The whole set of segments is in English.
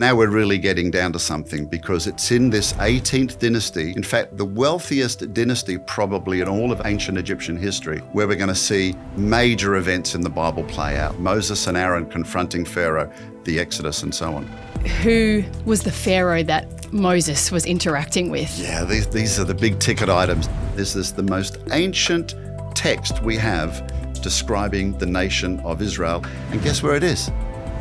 Now we're really getting down to something because it's in this 18th dynasty, in fact, the wealthiest dynasty probably in all of ancient Egyptian history, where we're going to see major events in the Bible play out. Moses and Aaron confronting Pharaoh, the Exodus, and so on. Who was the Pharaoh that Moses was interacting with? Yeah, these, these are the big ticket items. This is the most ancient text we have describing the nation of Israel. And guess where it is?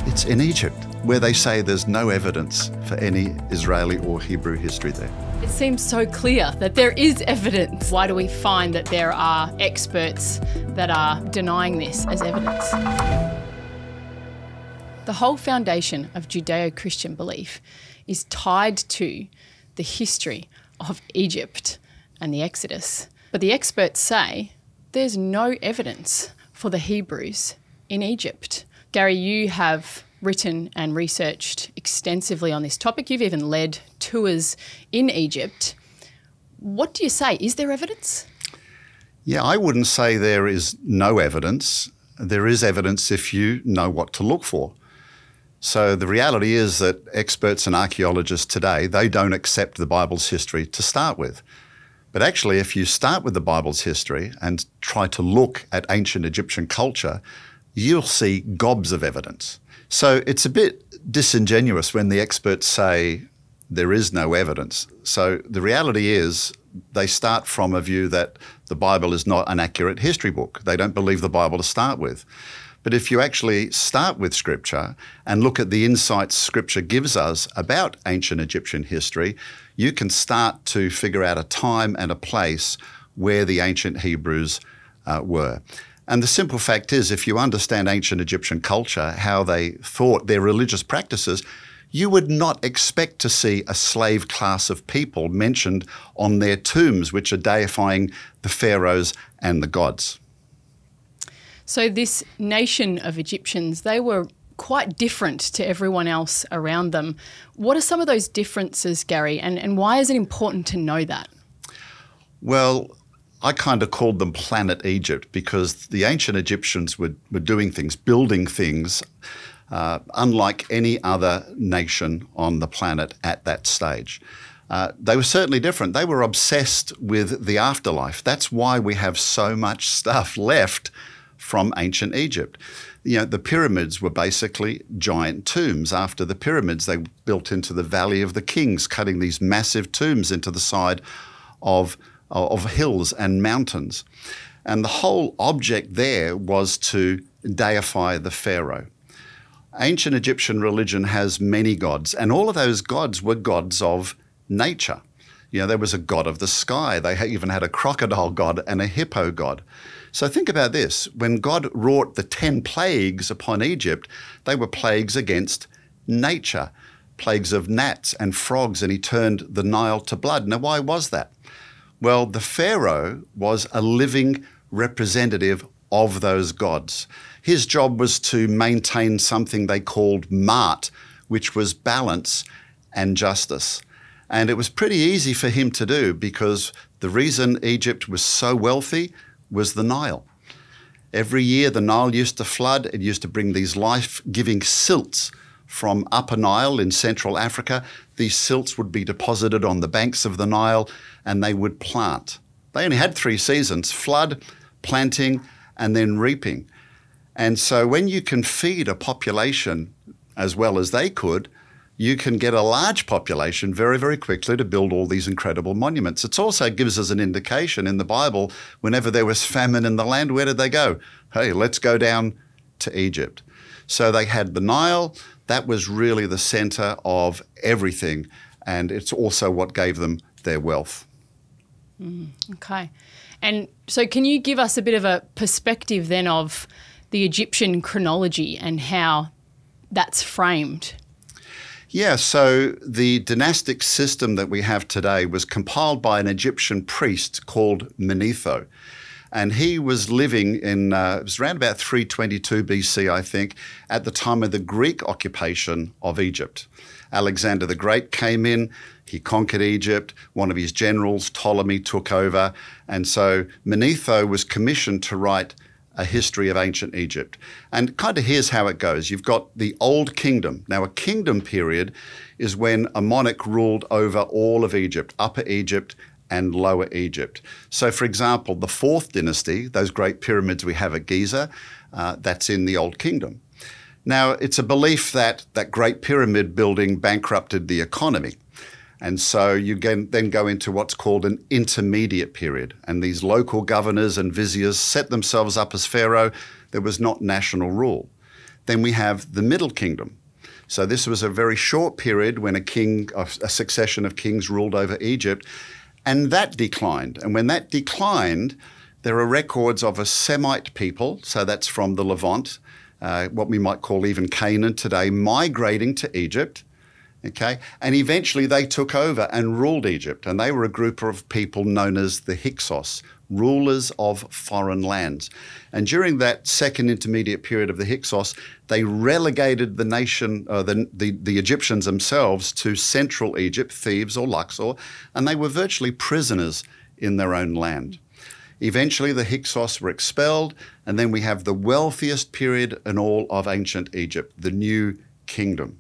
It's in Egypt where they say there's no evidence for any Israeli or Hebrew history there. It seems so clear that there is evidence. Why do we find that there are experts that are denying this as evidence? The whole foundation of Judeo Christian belief is tied to the history of Egypt and the Exodus. But the experts say there's no evidence for the Hebrews in Egypt. Gary, you have written and researched extensively on this topic. You've even led tours in Egypt. What do you say? Is there evidence? Yeah, I wouldn't say there is no evidence. There is evidence if you know what to look for. So the reality is that experts and archaeologists today, they don't accept the Bible's history to start with. But actually, if you start with the Bible's history and try to look at ancient Egyptian culture, you'll see gobs of evidence. So it's a bit disingenuous when the experts say there is no evidence. So the reality is they start from a view that the Bible is not an accurate history book. They don't believe the Bible to start with. But if you actually start with Scripture and look at the insights Scripture gives us about ancient Egyptian history, you can start to figure out a time and a place where the ancient Hebrews uh, were. And the simple fact is, if you understand ancient Egyptian culture, how they thought their religious practices, you would not expect to see a slave class of people mentioned on their tombs, which are deifying the pharaohs and the gods. So, this nation of Egyptians, they were quite different to everyone else around them. What are some of those differences, Gary, and, and why is it important to know that? Well, I kind of called them Planet Egypt because the ancient Egyptians were, were doing things, building things, uh, unlike any other nation on the planet at that stage. Uh, they were certainly different. They were obsessed with the afterlife. That's why we have so much stuff left from ancient Egypt. You know, the pyramids were basically giant tombs. After the pyramids, they built into the Valley of the Kings, cutting these massive tombs into the side of of hills and mountains. And the whole object there was to deify the pharaoh. Ancient Egyptian religion has many gods, and all of those gods were gods of nature. You know, there was a god of the sky. They even had a crocodile god and a hippo god. So think about this. When God wrought the 10 plagues upon Egypt, they were plagues against nature, plagues of gnats and frogs, and he turned the Nile to blood. Now, why was that? Well, the Pharaoh was a living representative of those gods. His job was to maintain something they called Ma'at, which was balance and justice. And it was pretty easy for him to do because the reason Egypt was so wealthy was the Nile. Every year, the Nile used to flood. It used to bring these life giving silts from Upper Nile in Central Africa. These silts would be deposited on the banks of the Nile and they would plant. They only had three seasons flood, planting, and then reaping. And so when you can feed a population as well as they could, you can get a large population very, very quickly to build all these incredible monuments. It also gives us an indication in the Bible whenever there was famine in the land, where did they go? Hey, let's go down to Egypt. So they had the Nile, that was really the center of everything. And it's also what gave them their wealth. Mm, okay. And so, can you give us a bit of a perspective then of the Egyptian chronology and how that's framed? Yeah, so the dynastic system that we have today was compiled by an Egyptian priest called Manetho and he was living in uh, it was around about 322 BC, I think, at the time of the Greek occupation of Egypt. Alexander the Great came in, he conquered Egypt. One of his generals, Ptolemy, took over, and so Manetho was commissioned to write a history of ancient Egypt. And kind of here's how it goes you've got the Old Kingdom. Now, a kingdom period is when a monarch ruled over all of Egypt, Upper Egypt and Lower Egypt. So, for example, the fourth dynasty, those great pyramids we have at Giza, uh, that's in the Old Kingdom. Now, it's a belief that that great pyramid building bankrupted the economy. And so you then go into what's called an intermediate period. And these local governors and viziers set themselves up as pharaoh. There was not national rule. Then we have the Middle Kingdom. So this was a very short period when a king, a succession of kings ruled over Egypt, and that declined. And when that declined, there are records of a Semite people, so that's from the Levant, uh, what we might call even Canaan today, migrating to Egypt Okay, and eventually they took over and ruled Egypt, and they were a group of people known as the Hyksos, rulers of foreign lands. And during that second intermediate period of the Hyksos, they relegated the nation, uh, the, the, the Egyptians themselves, to central Egypt, Thebes or Luxor, and they were virtually prisoners in their own land. Eventually, the Hyksos were expelled, and then we have the wealthiest period in all of ancient Egypt, the New Kingdom.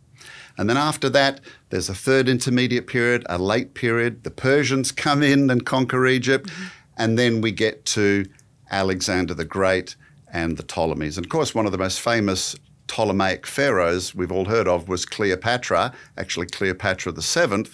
And then after that, there's a third intermediate period, a late period. The Persians come in and conquer Egypt. Mm-hmm. And then we get to Alexander the Great and the Ptolemies. And of course, one of the most famous Ptolemaic pharaohs we've all heard of was Cleopatra. Actually, Cleopatra VII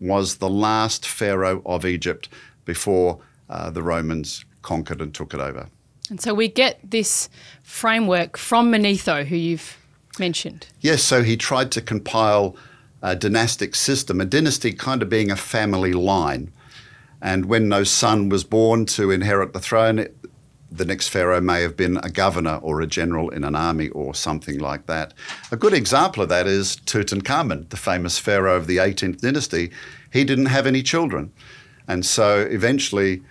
was the last pharaoh of Egypt before uh, the Romans conquered and took it over. And so we get this framework from Manetho, who you've mentioned. Yes, so he tried to compile a dynastic system, a dynasty kind of being a family line. And when no son was born to inherit the throne, it, the next pharaoh may have been a governor or a general in an army or something like that. A good example of that is Tutankhamun, the famous pharaoh of the 18th dynasty. He didn't have any children. And so eventually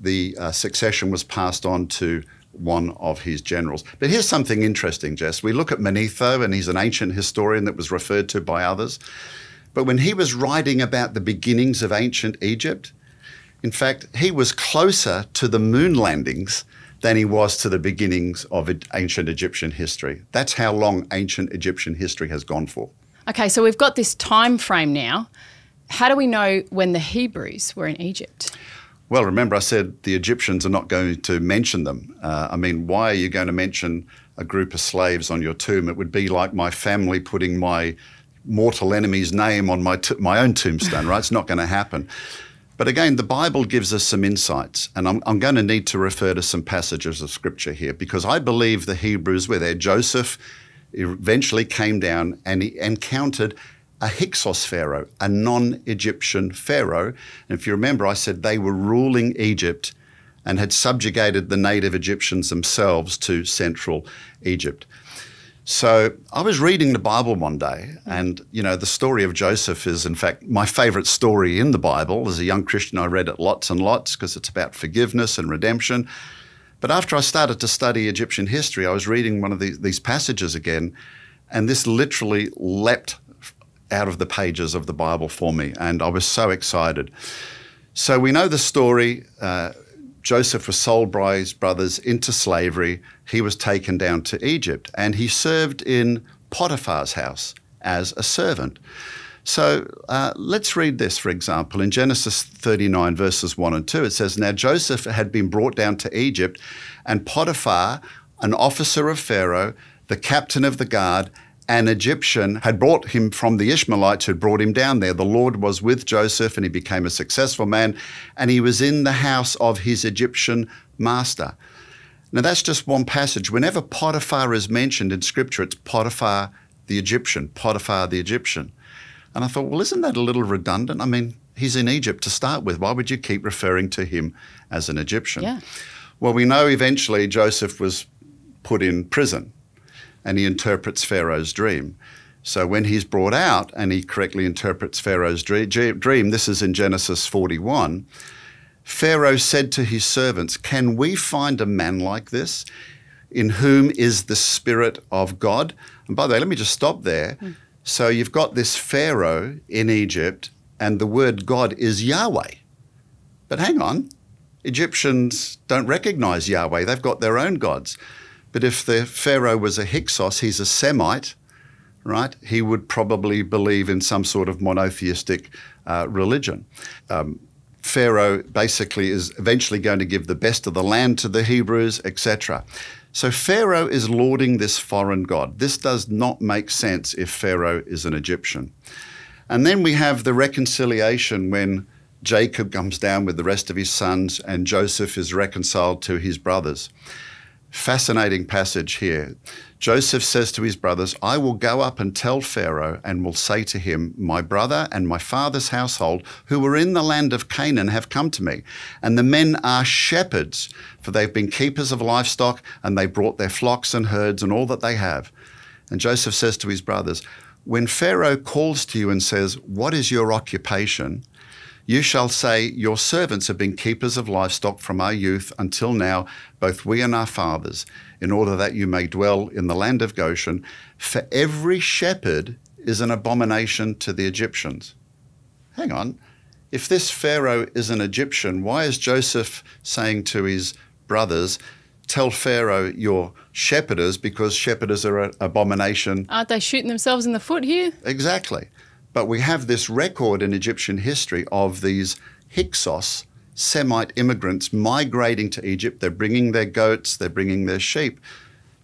the uh, succession was passed on to one of his generals. But here's something interesting, Jess. We look at Manetho, and he's an ancient historian that was referred to by others. But when he was writing about the beginnings of ancient Egypt, in fact, he was closer to the moon landings than he was to the beginnings of ancient Egyptian history. That's how long ancient Egyptian history has gone for. Okay, so we've got this time frame now. How do we know when the Hebrews were in Egypt? Well, remember, I said the Egyptians are not going to mention them. Uh, I mean, why are you going to mention a group of slaves on your tomb? It would be like my family putting my mortal enemy's name on my, t- my own tombstone, right? It's not going to happen. But again, the Bible gives us some insights, and I'm, I'm, going to need to refer to some passages of scripture here because I believe the Hebrews were there. Joseph eventually came down and he encountered a Hyksos pharaoh, a non Egyptian pharaoh. And if you remember, I said they were ruling Egypt and had subjugated the native Egyptians themselves to central Egypt. So I was reading the Bible one day, and you know, the story of Joseph is, in fact, my favorite story in the Bible. As a young Christian, I read it lots and lots because it's about forgiveness and redemption. But after I started to study Egyptian history, I was reading one of these, these passages again, and this literally leapt out of the pages of the Bible for me, and I was so excited. So we know the story. Uh, Joseph was sold by his brothers into slavery. He was taken down to Egypt, and he served in Potiphar's house as a servant. So uh, let's read this, for example. In Genesis 39, verses 1 and 2, it says, Now Joseph had been brought down to Egypt, and Potiphar, an officer of Pharaoh, the captain of the guard, an Egyptian had brought him from the Ishmaelites who had brought him down there. The Lord was with Joseph and he became a successful man and he was in the house of his Egyptian master. Now that's just one passage. Whenever Potiphar is mentioned in scripture, it's Potiphar the Egyptian, Potiphar the Egyptian. And I thought, well, isn't that a little redundant? I mean, he's in Egypt to start with. Why would you keep referring to him as an Egyptian? Yeah. Well, we know eventually Joseph was put in prison and he interprets Pharaoh's dream. So when he's brought out and he correctly interprets Pharaoh's dream, this is in Genesis 41, Pharaoh said to his servants, Can we find a man like this in whom is the Spirit of God? And by the way, let me just stop there. Mm. So you've got this Pharaoh in Egypt, and the word God is Yahweh. But hang on, Egyptians don't recognize Yahweh, they've got their own gods. But if the Pharaoh was a Hyksos, he's a Semite, right? He would probably believe in some sort of monotheistic uh, religion. Um, Pharaoh basically is eventually going to give the best of the land to the Hebrews, etc. So Pharaoh is lauding this foreign god. This does not make sense if Pharaoh is an Egyptian. And then we have the reconciliation when Jacob comes down with the rest of his sons and Joseph is reconciled to his brothers. Fascinating passage here. Joseph says to his brothers, I will go up and tell Pharaoh and will say to him, My brother and my father's household, who were in the land of Canaan, have come to me. And the men are shepherds, for they've been keepers of livestock, and they brought their flocks and herds and all that they have. And Joseph says to his brothers, When Pharaoh calls to you and says, What is your occupation? You shall say, Your servants have been keepers of livestock from our youth until now, both we and our fathers, in order that you may dwell in the land of Goshen. For every shepherd is an abomination to the Egyptians. Hang on. If this Pharaoh is an Egyptian, why is Joseph saying to his brothers, Tell Pharaoh you're shepherders because shepherders are an abomination? Aren't they shooting themselves in the foot here? Exactly. But we have this record in Egyptian history of these Hyksos, Semite immigrants migrating to Egypt. They're bringing their goats, they're bringing their sheep.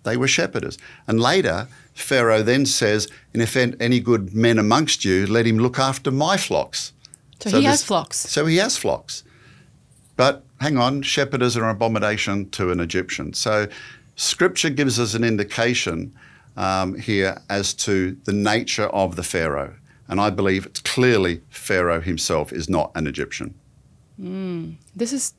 They were shepherders. And later, Pharaoh then says, And if any good men amongst you, let him look after my flocks. So, so he has flocks. So he has flocks. But hang on, shepherders are an abomination to an Egyptian. So scripture gives us an indication um, here as to the nature of the Pharaoh. And I believe it's clearly Pharaoh himself is not an Egyptian. Mm, this is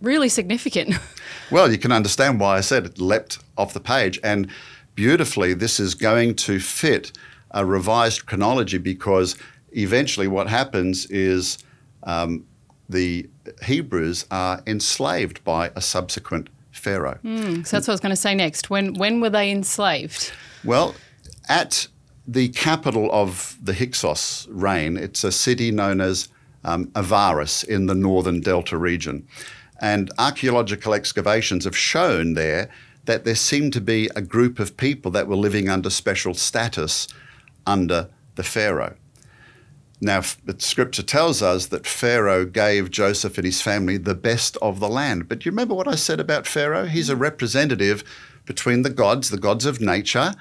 really significant. well, you can understand why I said it leapt off the page. And beautifully, this is going to fit a revised chronology because eventually what happens is um, the Hebrews are enslaved by a subsequent Pharaoh. Mm, so that's what I was going to say next. When, when were they enslaved? Well, at the capital of the Hyksos reign, it's a city known as um, Avaris in the northern Delta region. And archaeological excavations have shown there that there seemed to be a group of people that were living under special status under the Pharaoh. Now, the scripture tells us that Pharaoh gave Joseph and his family the best of the land. But do you remember what I said about Pharaoh? He's a representative between the gods, the gods of nature,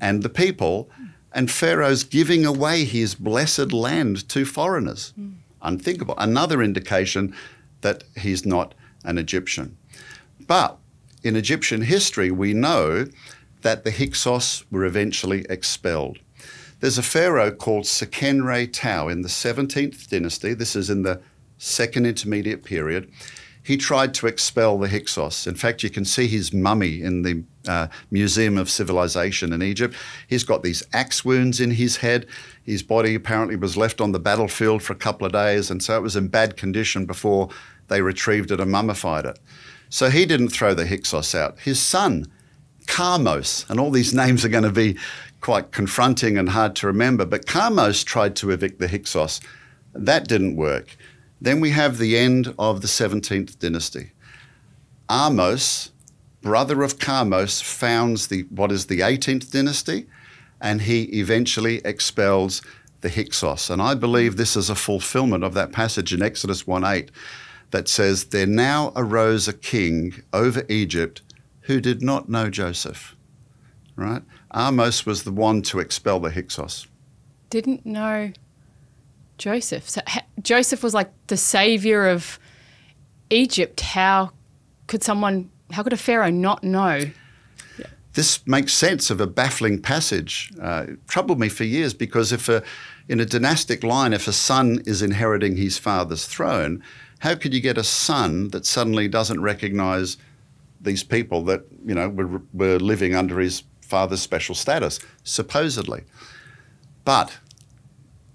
and the people and Pharaoh's giving away his blessed land to foreigners. Mm. Unthinkable. Another indication that he's not an Egyptian. But in Egyptian history, we know that the Hyksos were eventually expelled. There's a pharaoh called Seqenenre Tao in the 17th dynasty. This is in the second intermediate period he tried to expel the Hyksos. In fact, you can see his mummy in the uh, Museum of Civilization in Egypt. He's got these axe wounds in his head. His body apparently was left on the battlefield for a couple of days, and so it was in bad condition before they retrieved it and mummified it. So he didn't throw the Hyksos out. His son, Kamose, and all these names are going to be quite confronting and hard to remember, but Kamose tried to evict the Hyksos. That didn't work. Then we have the end of the 17th dynasty. Ahmose, brother of Kamose, founds the, what is the 18th dynasty, and he eventually expels the Hyksos. And I believe this is a fulfillment of that passage in Exodus 1 8 that says, There now arose a king over Egypt who did not know Joseph. Right? Ahmose was the one to expel the Hyksos. Didn't know Joseph. So ha- Joseph was like the savior of Egypt. How could someone, how could a pharaoh not know? This makes sense of a baffling passage. Uh, troubled me for years because if a, in a dynastic line, if a son is inheriting his father's throne, how could you get a son that suddenly doesn't recognize these people that you know were, were living under his father's special status, supposedly? But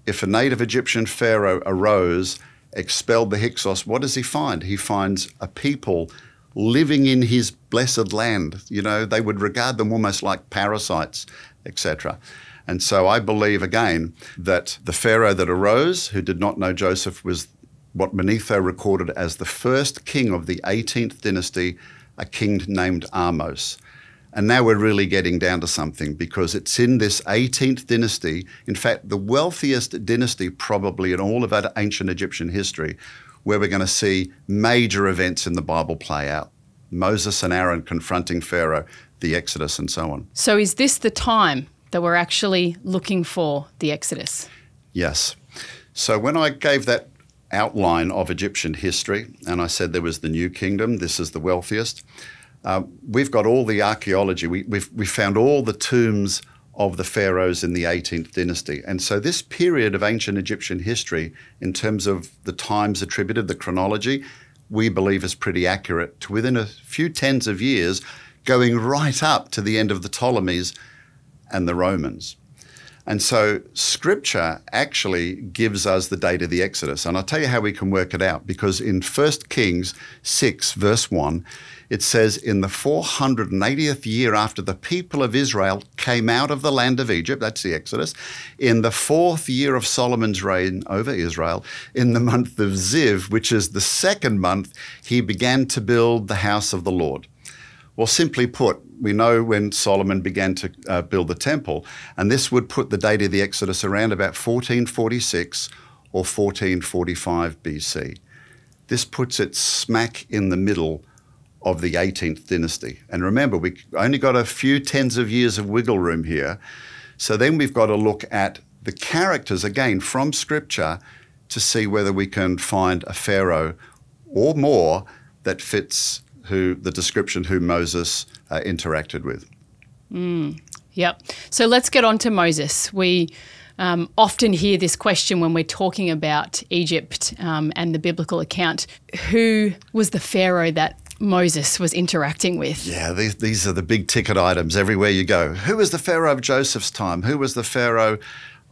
if a native Egyptian pharaoh arose, expelled the Hyksos, what does he find? He finds a people living in his blessed land. You know, they would regard them almost like parasites, etc. And so I believe again that the Pharaoh that arose, who did not know Joseph, was what Manetho recorded as the first king of the 18th dynasty, a king named Ahmose. And now we're really getting down to something because it's in this 18th dynasty, in fact, the wealthiest dynasty probably in all of ancient Egyptian history, where we're going to see major events in the Bible play out. Moses and Aaron confronting Pharaoh, the Exodus, and so on. So, is this the time that we're actually looking for the Exodus? Yes. So, when I gave that outline of Egyptian history, and I said there was the New Kingdom, this is the wealthiest. Uh, we've got all the archaeology. We, we've, we found all the tombs of the pharaohs in the 18th dynasty. And so, this period of ancient Egyptian history, in terms of the times attributed, the chronology, we believe is pretty accurate to within a few tens of years, going right up to the end of the Ptolemies and the Romans. And so scripture actually gives us the date of the Exodus. And I'll tell you how we can work it out because in 1 Kings 6, verse 1, it says, In the 480th year after the people of Israel came out of the land of Egypt, that's the Exodus, in the fourth year of Solomon's reign over Israel, in the month of Ziv, which is the second month, he began to build the house of the Lord. Well, simply put, we know when Solomon began to uh, build the temple, and this would put the date of the Exodus around about 1446 or 1445 BC. This puts it smack in the middle of the 18th dynasty. And remember, we only got a few tens of years of wiggle room here. So then we've got to look at the characters again from Scripture to see whether we can find a Pharaoh or more that fits who the description who Moses uh, interacted with. Mm, yep. So let's get on to Moses. We um, often hear this question when we're talking about Egypt um, and the biblical account. Who was the Pharaoh that Moses was interacting with? Yeah, these, these are the big ticket items everywhere you go. Who was the Pharaoh of Joseph's time? Who was the Pharaoh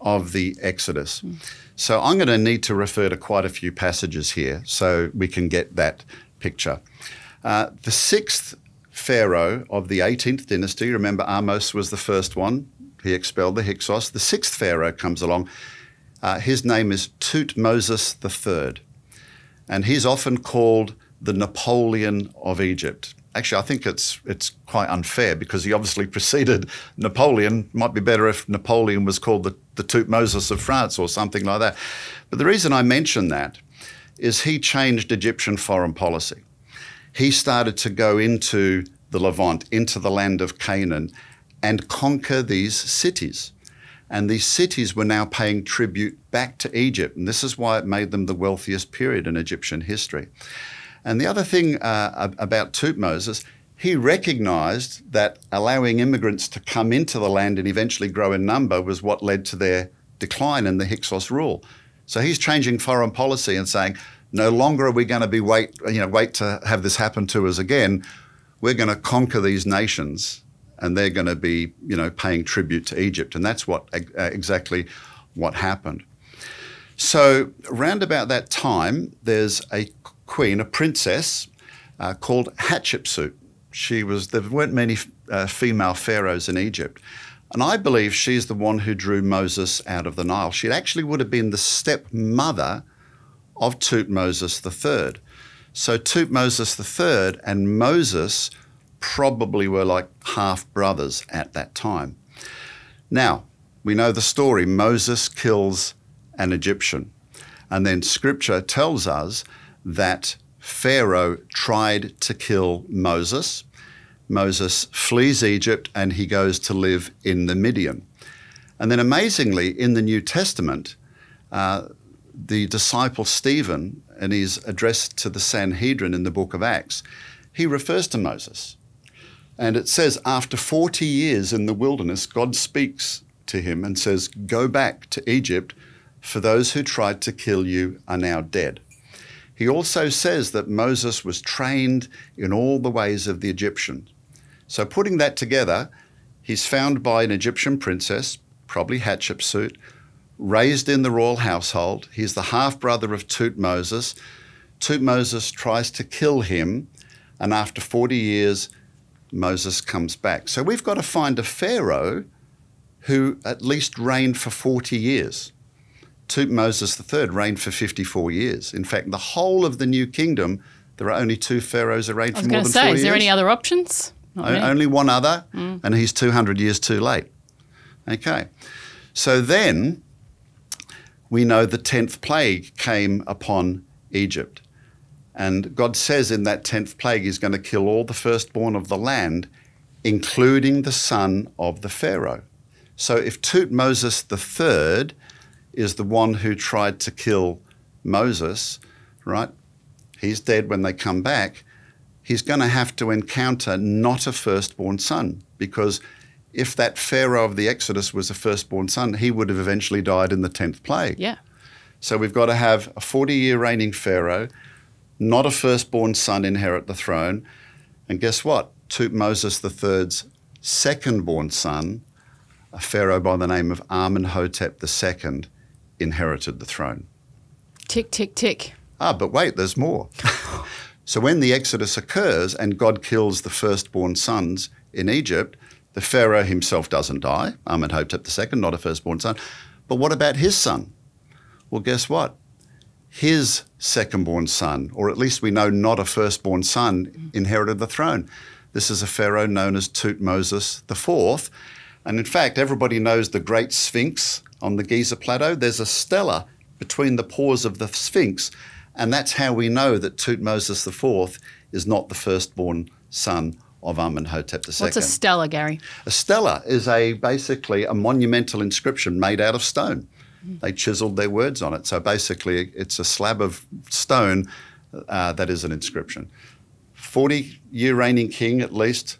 of the Exodus? Mm. So I'm going to need to refer to quite a few passages here so we can get that picture. Uh, the sixth pharaoh of the 18th dynasty, remember Ahmose was the first one, he expelled the Hyksos. The sixth pharaoh comes along. Uh, his name is Tutmosis III, and he's often called the Napoleon of Egypt. Actually, I think it's it's quite unfair because he obviously preceded Napoleon. Might be better if Napoleon was called the, the Tutmosis of France or something like that. But the reason I mention that is he changed Egyptian foreign policy he started to go into the Levant, into the land of Canaan, and conquer these cities. And these cities were now paying tribute back to Egypt. And this is why it made them the wealthiest period in Egyptian history. And the other thing uh, about Tutmosis, he recognized that allowing immigrants to come into the land and eventually grow in number was what led to their decline in the Hyksos rule. So he's changing foreign policy and saying, no longer are we going to be wait, you know, wait to have this happen to us again. We're going to conquer these nations, and they're going to be, you know, paying tribute to Egypt, and that's what uh, exactly what happened. So, around about that time, there's a queen, a princess, uh, called Hatshepsut. She was there weren't many uh, female pharaohs in Egypt. And I believe she's the one who drew Moses out of the Nile. She actually would have been the stepmother of Tutmosis III. So Tutmosis III and Moses probably were like half brothers at that time. Now, we know the story Moses kills an Egyptian. And then scripture tells us that Pharaoh tried to kill Moses. Moses flees Egypt and he goes to live in the Midian. And then amazingly, in the New Testament, uh, the disciple Stephen, in his address to the Sanhedrin in the book of Acts, he refers to Moses. And it says, after 40 years in the wilderness, God speaks to him and says, Go back to Egypt, for those who tried to kill you are now dead. He also says that Moses was trained in all the ways of the Egyptians. So, putting that together, he's found by an Egyptian princess, probably Hatshepsut, raised in the royal household. He's the half brother of Tutmosis. Tutmosis tries to kill him, and after 40 years, Moses comes back. So we've got to find a Pharaoh who at least reigned for 40 years Tutmosis III reigned for 54 years. In fact, the whole of the New Kingdom, there are only two pharaohs who reigned for more than four years. I was going to say, is there any other options? O- Only one other, Mm. and he's 200 years too late. Okay. So then we know the 10th plague came upon Egypt. And God says in that 10th plague, He's going to kill all the firstborn of the land, including the son of the Pharaoh. So if Tutmosis III is the one who tried to kill Moses, right? He's dead when they come back. He's going to have to encounter not a firstborn son because if that Pharaoh of the Exodus was a firstborn son, he would have eventually died in the 10th plague. Yeah. So we've got to have a 40 year reigning Pharaoh, not a firstborn son inherit the throne. And guess what? Tutmosis III's second born son, a Pharaoh by the name of Amenhotep II, inherited the throne. Tick, tick, tick. Ah, but wait, there's more. so when the Exodus occurs and God kills the firstborn sons in Egypt, the Pharaoh himself doesn't die, Amenhotep II, not a firstborn son. But what about his son? Well, guess what? His second-born son, or at least we know not a firstborn son, inherited the throne. This is a pharaoh known as Tutmosis IV. And in fact, everybody knows the Great Sphinx on the Giza Plateau. There's a stela between the paws of the Sphinx, and that's how we know that Tutmosis IV is not the firstborn son of Amenhotep II. What's a stela, Gary? A stela is a basically a monumental inscription made out of stone. They chiseled their words on it. So basically, it's a slab of stone uh, that is an inscription. 40 year reigning king, at least,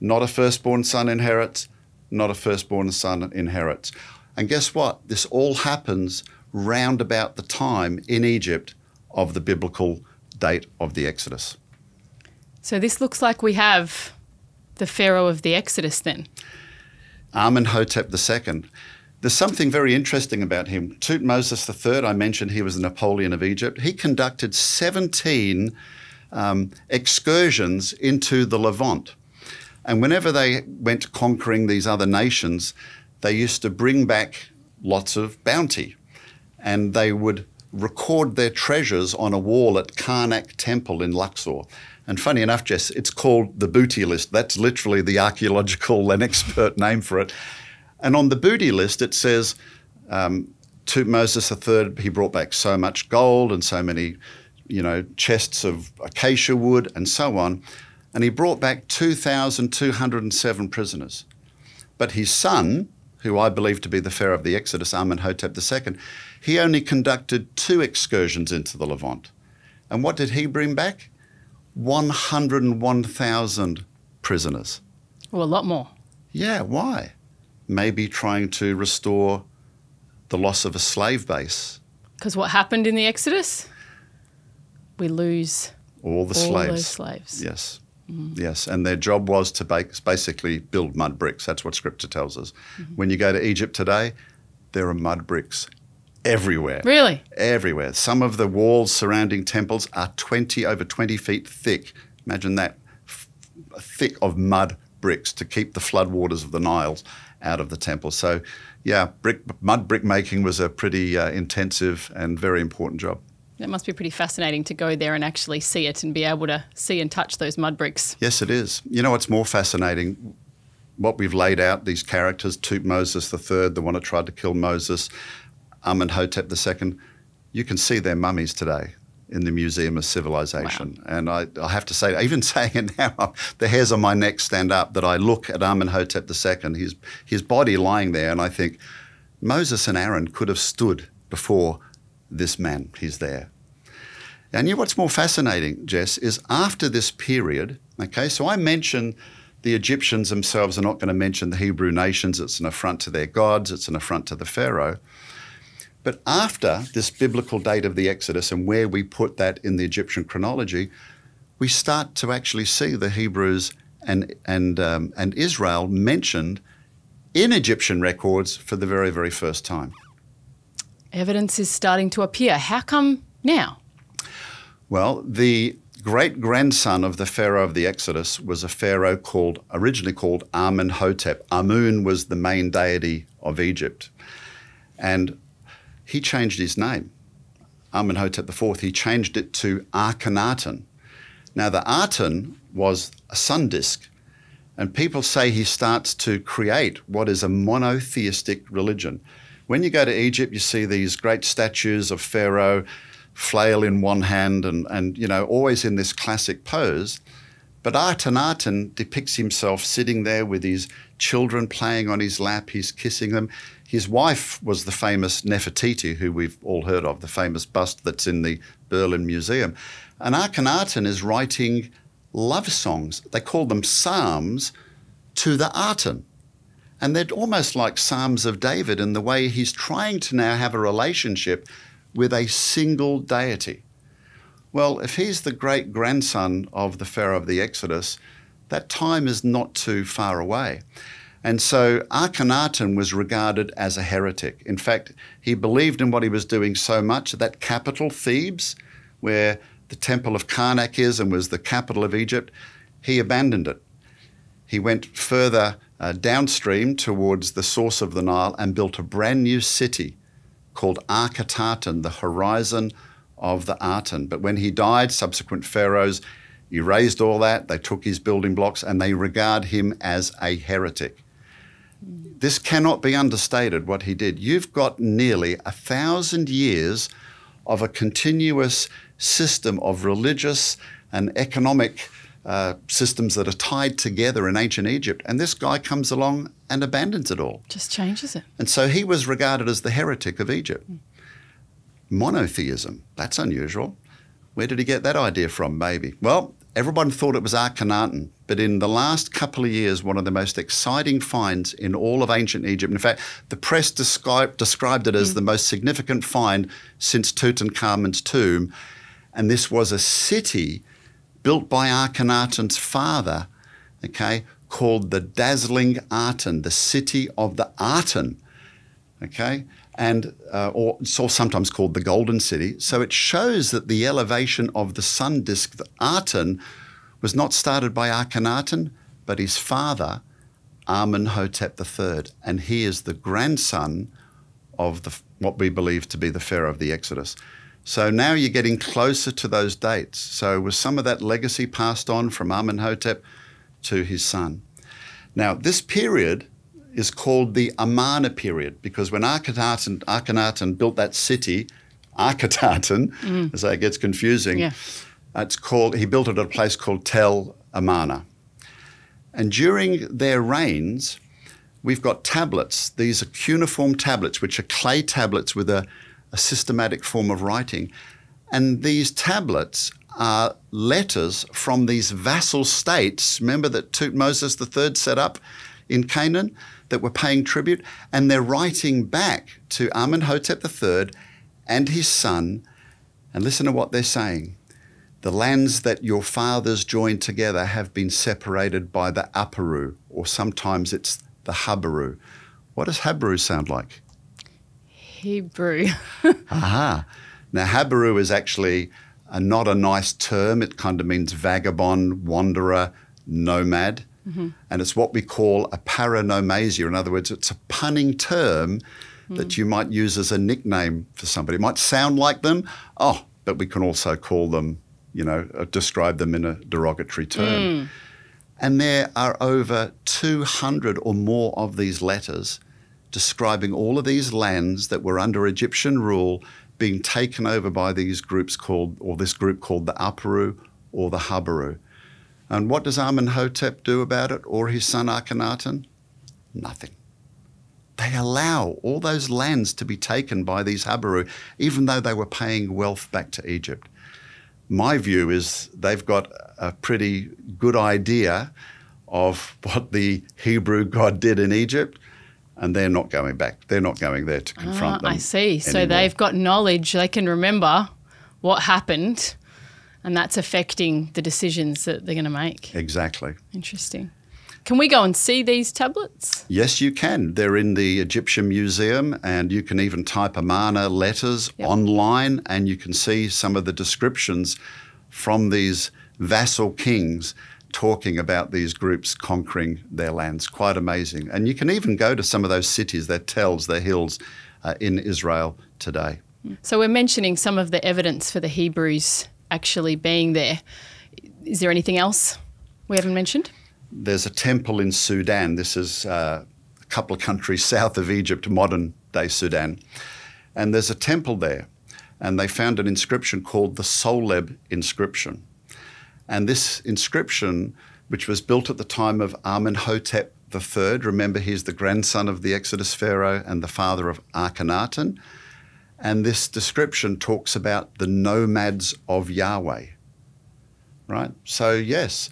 not a firstborn son inherits, not a firstborn son inherits. And guess what? This all happens round about the time in Egypt of the biblical date of the Exodus. So this looks like we have the Pharaoh of the Exodus then. Amenhotep II. There's something very interesting about him. Tutmosis III, I mentioned he was the Napoleon of Egypt. He conducted 17 um, excursions into the Levant. And whenever they went conquering these other nations, they used to bring back lots of bounty. And they would record their treasures on a wall at Karnak Temple in Luxor. And funny enough, Jess, it's called the booty list. That's literally the archaeological and expert name for it. And on the booty list, it says um, Tutmosis III, he brought back so much gold and so many, you know, chests of acacia wood and so on. And he brought back 2,207 prisoners. But his son, who I believe to be the Pharaoh of the Exodus, Amenhotep II, he only conducted two excursions into the Levant. And what did he bring back? 101,000 prisoners. Well, a lot more. Yeah, why? Maybe trying to restore the loss of a slave base, Because what happened in the Exodus? We lose all the all slaves. those slaves. Yes. Yes, and their job was to ba- basically build mud bricks. That's what scripture tells us. When you go to Egypt today, there are mud bricks everywhere. Really? Everywhere. Some of the walls surrounding temples are 20 over 20 feet thick. Imagine that f- thick of mud bricks to keep the floodwaters of the Niles out of the temple. So, yeah, brick mud brick making was a pretty uh, intensive and very important job. That must be pretty fascinating to go there and actually see it and be able to see and touch those mud bricks. Yes, it is. You know what's more fascinating? What we've laid out, these characters, Tutmosis III, the one that tried to kill Moses, Amenhotep II, you can see their mummies today in the Museum of Civilization. And I, I have to say, even saying it now, the hairs on my neck stand up that I look at Amenhotep II, his, his body lying there, and I think Moses and Aaron could have stood before this man. He's there. And you know what's more fascinating, Jess, is after this period, okay, so I mentioned the Egyptians themselves are not going to mention the Hebrew nations. It's an affront to their gods, it's an affront to the Pharaoh. But after this biblical date of the Exodus and where we put that in the Egyptian chronology, we start to actually see the Hebrews and, and, um, and Israel mentioned in Egyptian records for the very, very first time. Evidence is starting to appear. How come now? Well, the great grandson of the Pharaoh of the Exodus was a Pharaoh called, originally called Amenhotep. Amun was the main deity of Egypt. And he changed his name. Amenhotep IV, he changed it to Akhenaten. Now, the Aten was a sun disk, and people say he starts to create what is a monotheistic religion. When you go to Egypt, you see these great statues of Pharaoh, flail in one hand, and, and you know, always in this classic pose. But Akhenaten depicts himself sitting there with his children playing on his lap, he's kissing them. His wife was the famous Nefertiti, who we've all heard of, the famous bust that's in the Berlin Museum. And Akhenaten is writing love songs. They call them psalms to the Aten. And they're almost like Psalms of David in the way he's trying to now have a relationship with a single deity. Well, if he's the great grandson of the Pharaoh of the Exodus, that time is not too far away. And so Akhenaten was regarded as a heretic. In fact, he believed in what he was doing so much that capital, Thebes, where the temple of Karnak is and was the capital of Egypt, he abandoned it. He went further uh, downstream towards the source of the Nile and built a brand new city called Akhetaten, the horizon of the Aten. But when he died, subsequent pharaohs erased all that. They took his building blocks and they regard him as a heretic. This cannot be understated what he did. You've got nearly a thousand years of a continuous system of religious and economic uh, systems that are tied together in ancient Egypt. And this guy comes along and abandons it all. Just changes it. And so he was regarded as the heretic of Egypt. Mm. Monotheism, that's unusual. Where did he get that idea from, maybe? Well, everyone thought it was Akhenaten, but in the last couple of years, one of the most exciting finds in all of ancient Egypt, in fact, the press described, described it as mm. the most significant find since Tutankhamun's tomb, and this was a city built by Akhenaten's father, okay, called the Dazzling Aten, the city of the Aten, okay, and uh, or sometimes called the Golden City. So it shows that the elevation of the sun disk, the Aten, was not started by Akhenaten, but his father, Amenhotep III, and he is the grandson of the, what we believe to be the Pharaoh of the Exodus. So now you're getting closer to those dates. So was some of that legacy passed on from Amenhotep to his son? Now, this period is called the Amarna period because when Akhenaten, Akhenaten built that city, Akhetaten, mm. as it gets confusing, yeah. it's called, he built it at a place called Tel Amarna. And during their reigns, we've got tablets. These are cuneiform tablets, which are clay tablets with a a systematic form of writing. And these tablets are letters from these vassal states. Remember that Tutmosis III set up in Canaan that were paying tribute? And they're writing back to Amenhotep III and his son. And listen to what they're saying. The lands that your fathers joined together have been separated by the Aparu, or sometimes it's the Habaru. What does Habaru sound like? Hebrew. Aha. Now, Habaru is actually a, not a nice term. It kind of means vagabond, wanderer, nomad. Mm-hmm. And it's what we call a paronomasia. In other words, it's a punning term mm. that you might use as a nickname for somebody. It might sound like them, oh, but we can also call them, you know, uh, describe them in a derogatory term. Mm. And there are over 200 or more of these letters describing all of these lands that were under Egyptian rule being taken over by these groups called, or this group called the Aparu or the Habaru. And what does Amenhotep do about it, or his son Akhenaten? Nothing. They allow all those lands to be taken by these Habaru, even though they were paying wealth back to Egypt. My view is they've got a pretty good idea of what the Hebrew God did in Egypt and they're not going back. They're not going there to confront ah, them. I see. So they've got knowledge. They can remember what happened, and that's affecting the decisions that they're going to make. Exactly. Interesting. Can we go and see these tablets? Yes, you can. They're in the Egyptian Museum, and you can even type Amarna letters yep. online, and you can see some of the descriptions from these vassal kings talking about these groups conquering their lands. Quite amazing. And you can even go to some of those cities, their tells, their hills uh, in Israel today. So we're mentioning some of the evidence for the Hebrews actually being there. Is there anything else we haven't mentioned? There's a temple in Sudan. This is uh, a couple of countries south of Egypt, modern day Sudan. And there's a temple there. And they found an inscription called the Soleb inscription. And this inscription, which was built at the time of Amenhotep III, remember he's the grandson of the Exodus Pharaoh and the father of Akhenaten. And this description talks about the nomads of Yahweh. Right? So, yes,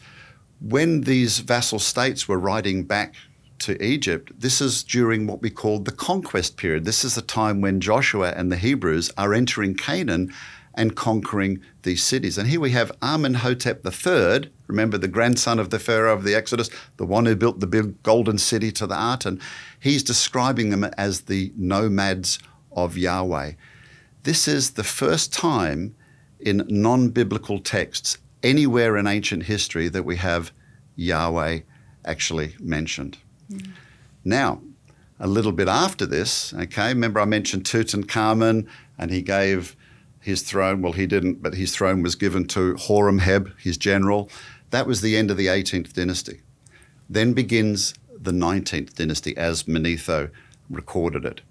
when these vassal states were riding back to Egypt, this is during what we call the conquest period. This is the time when Joshua and the Hebrews are entering Canaan and conquering these cities. And here we have Amenhotep III, remember the grandson of the Pharaoh of the Exodus, the one who built the big golden city to the Aten. He's describing them as the nomads of Yahweh. This is the first time in non biblical texts anywhere in ancient history that we have Yahweh actually mentioned. Mm. Now, a little bit after this, okay, remember I mentioned Tutankhamun and he gave his throne, well, he didn't, but his throne was given to Horemheb, his general. That was the end of the 18th dynasty. Then begins the 19th dynasty as Manetho recorded it.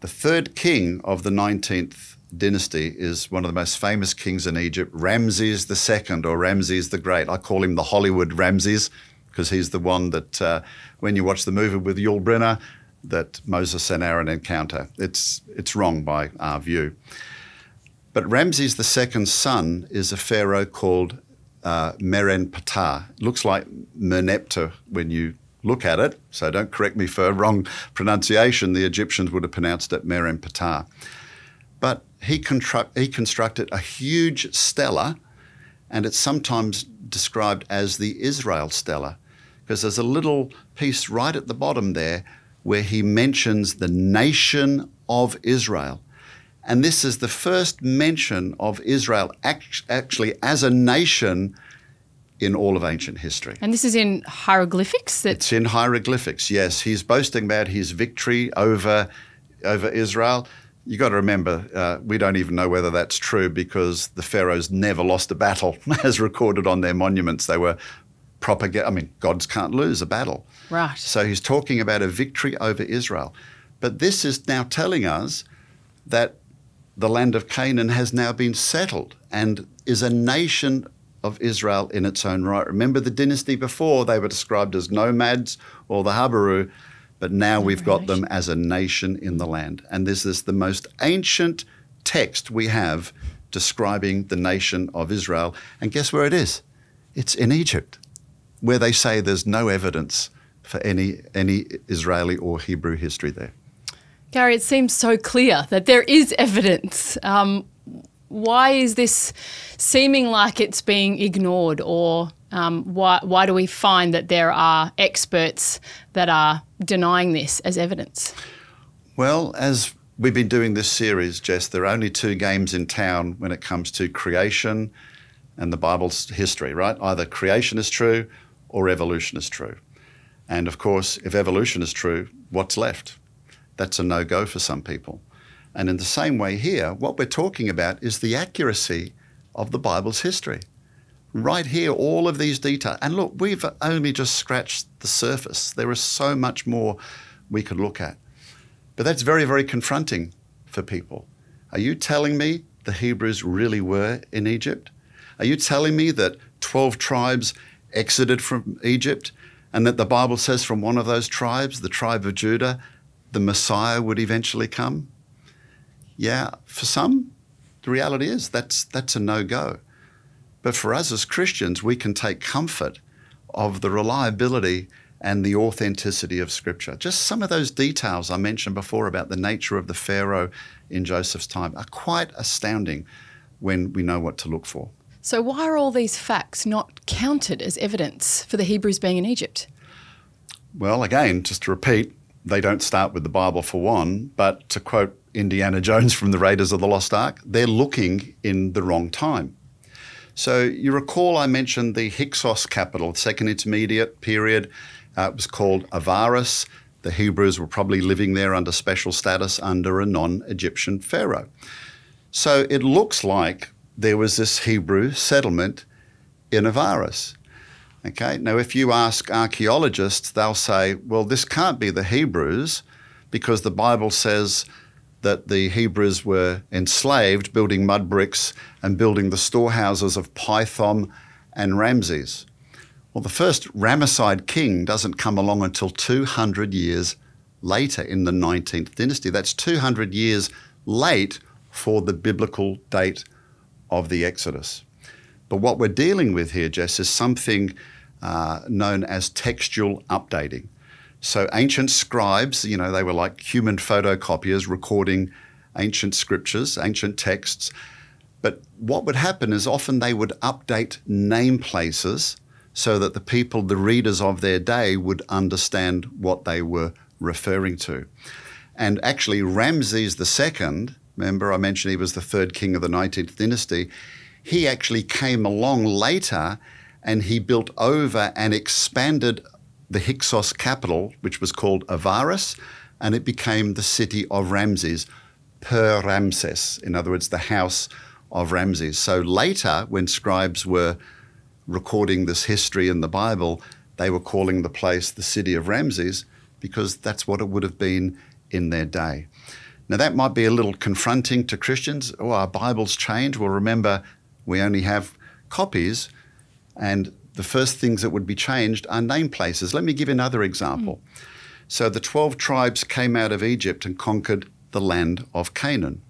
The third king of the 19th dynasty is one of the most famous kings in Egypt, Ramses II or Ramses the Great. I call him the Hollywood Ramses because he's the one that, uh, when you watch the movie with Yul Brynner, that Moses and Aaron encounter. It's, it's wrong by our view. But Ramses II's son is a pharaoh called uh, Merenptah. Looks like Merneptah when you look at it, so don't correct me for a wrong pronunciation. The Egyptians would have pronounced it Merenptah. But he, construct, he constructed a huge stela, and it's sometimes described as the Israel stela, because there's a little piece right at the bottom there where he mentions the nation of Israel. And this is the first mention of Israel act- actually as a nation in all of ancient history. And this is in hieroglyphics? That- it's in hieroglyphics, yes. He's boasting about his victory over, over Israel. You've got to remember, uh, we don't even know whether that's true because the pharaohs never lost a battle, as recorded on their monuments. They were propagate. I mean, gods can't lose a battle. Right. So he's talking about a victory over Israel. But this is now telling us that the land of Canaan has now been settled and is a nation of Israel in its own right. Remember the dynasty before, they were described as nomads or the Habiru, but now we've got them as a nation in the land. And this is the most ancient text we have describing the nation of Israel. And guess where it is? It's in Egypt, where they say there's no evidence for any, any Israeli or Hebrew history there. Gary, it seems so clear that there is evidence. Um, why is this seeming like it's being ignored, or um, why, why do we find that there are experts that are denying this as evidence? Well, as we've been doing this series, Jess, there are only two games in town when it comes to creation and the Bible's history, right? Either creation is true or evolution is true. And of course, if evolution is true, what's left? That's a no go for some people. And in the same way here, what we're talking about is the accuracy of the Bible's history. Right here, all of these details. And look, we've only just scratched the surface. There is so much more we could look at. But that's very, very confronting for people. Are you telling me the Hebrews really were in Egypt? Are you telling me that 12 tribes exited from Egypt and that the Bible says from one of those tribes, the tribe of Judah, the Messiah would eventually come? yeah, for some, the reality is that's, that's a no go. But for us as Christians, we can take comfort of the reliability and the authenticity of Scripture. Just some of those details I mentioned before about the nature of the Pharaoh in Joseph's time are quite astounding when we know what to look for. So, why are all these facts not counted as evidence for the Hebrews being in Egypt? Well, again, just to repeat, they don't start with the Bible for one, but to quote Indiana Jones from the Raiders of the Lost Ark, they're looking in the wrong time. So you recall I mentioned the Hyksos capital, second intermediate period. Uh, it was called Avaris. The Hebrews were probably living there under special status under a non Egyptian pharaoh. So it looks like there was this Hebrew settlement in Avaris. Okay, now if you ask archaeologists, they'll say, well, this can't be the Hebrews because the Bible says that the Hebrews were enslaved, building mud bricks and building the storehouses of Pithom and Ramses. Well, the first Ramesside king doesn't come along until 200 years later in the 19th dynasty. That's 200 years late for the biblical date of the Exodus. But what we're dealing with here, Jess, is something uh, known as textual updating. So ancient scribes, you know, they were like human photocopiers recording ancient scriptures, ancient texts. But what would happen is often they would update name places so that the people, the readers of their day, would understand what they were referring to. And actually, Ramses II, remember I mentioned he was the third king of the 19th dynasty, he actually came along later and he built over and expanded the Hyksos capital, which was called Avaris, and it became the city of Ramses, Per Ramses, in other words, the house of Ramses. So later, when scribes were recording this history in the Bible, they were calling the place the city of Ramses because that's what it would have been in their day. Now, that might be a little confronting to Christians. Oh, our Bibles change. Well, remember, we only have copies, and the first things that would be changed are name places. Let me give another example. Mm. So the 12 tribes came out of Egypt and conquered the land of Canaan.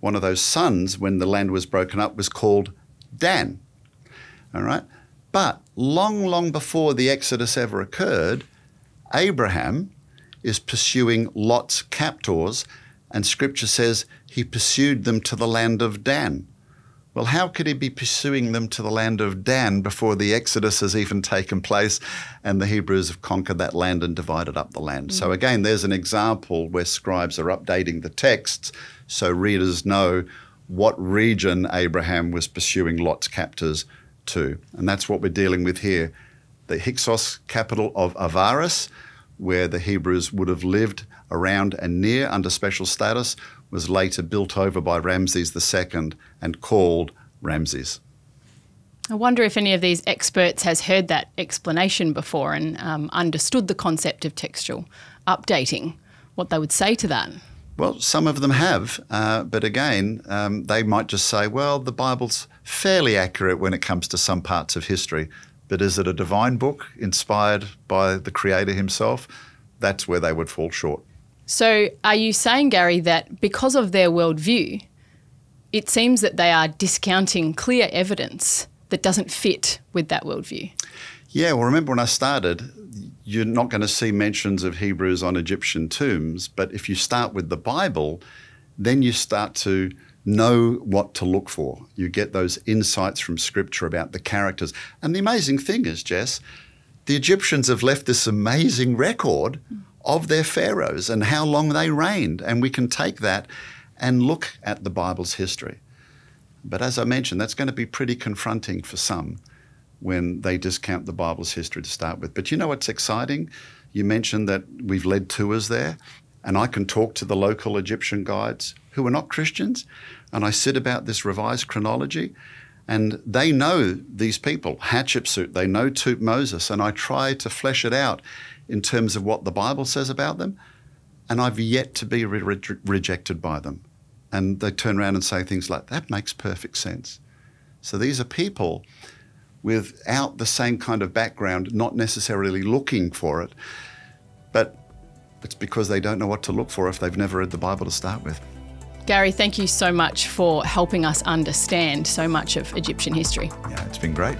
One of those sons, when the land was broken up, was called Dan. All right? But long, long before the Exodus ever occurred, Abraham is pursuing Lot's captors, and scripture says he pursued them to the land of Dan. Well, how could he be pursuing them to the land of Dan before the Exodus has even taken place and the Hebrews have conquered that land and divided up the land? Mm. So, again, there's an example where scribes are updating the texts so readers know what region Abraham was pursuing Lot's captors to. And that's what we're dealing with here. The Hyksos capital of Avaris, where the Hebrews would have lived around and near under special status, was later built over by Ramses II and called Ramses. I wonder if any of these experts has heard that explanation before and um, understood the concept of textual updating, what they would say to that. Well, some of them have, uh, but again, um, they might just say, well, the Bible's fairly accurate when it comes to some parts of history, but is it a divine book inspired by the Creator himself? That's where they would fall short. So, are you saying, Gary, that because of their worldview, it seems that they are discounting clear evidence that doesn't fit with that worldview? Yeah, well, remember when I started, you're not going to see mentions of Hebrews on Egyptian tombs, but if you start with the Bible, then you start to know what to look for. You get those insights from Scripture about the characters. And the amazing thing is, Jess, the Egyptians have left this amazing record of their pharaohs and how long they reigned. And we can take that and look at the Bible's history. But as I mentioned, that's going to be pretty confronting for some when they discount the Bible's history to start with. But you know what's exciting? You mentioned that we've led tours there, and I can talk to the local Egyptian guides who are not Christians, and I sit about this revised chronology, and they know these people, Hatshepsut, they know Tutmosis, and I try to flesh it out in terms of what the Bible says about them, and I've yet to be re- re- rejected by them. And they turn around and say things like, that makes perfect sense. So these are people without the same kind of background, not necessarily looking for it, but it's because they don't know what to look for if they've never read the Bible to start with. Gary, thank you so much for helping us understand so much of Egyptian history. Yeah, it's been great.